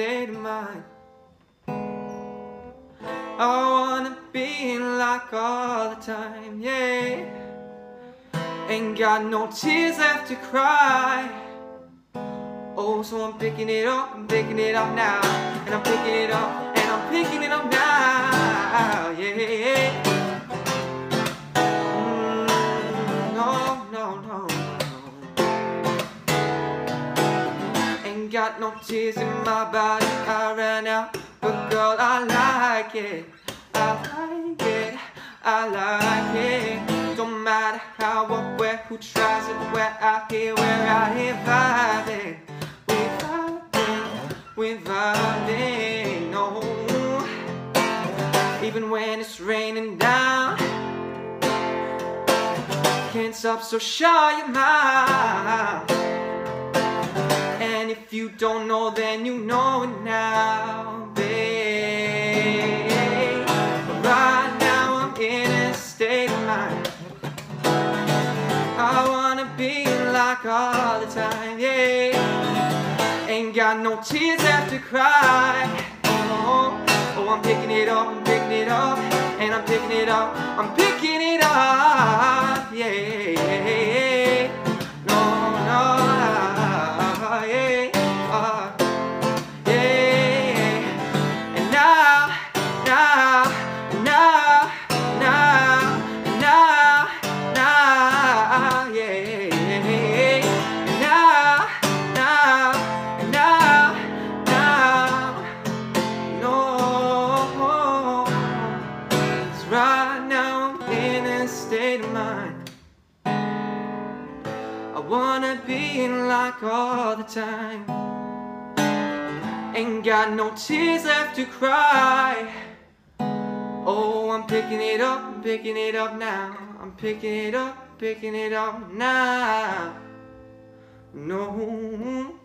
state of mind. I wanna be in like all the time, yeah. Ain't got no tears left to cry. Oh, so I'm picking it up, I'm picking it up now. And I'm picking it up, and I'm picking it up now, Got no tears in my body, I ran out. But girl, I like it, I like it, I like it. Don't matter how or where, who tries it, where out here, where out here vibing. We vibing, we vibing, no. Even when it's raining down, can't stop, so shut your mouth. If you don't know, then you know it now, babe. But right now I'm in a state of mind. I wanna be like all the time, yeah. Ain't got no tears left to cry. Oh, oh, I'm picking it up, I'm picking it up, and I'm picking it up, I'm picking I wanna be in like all the time. Ain't got no tears left to cry. Oh, I'm picking it up, I'm picking it up now. I'm picking it up, picking it up now. No.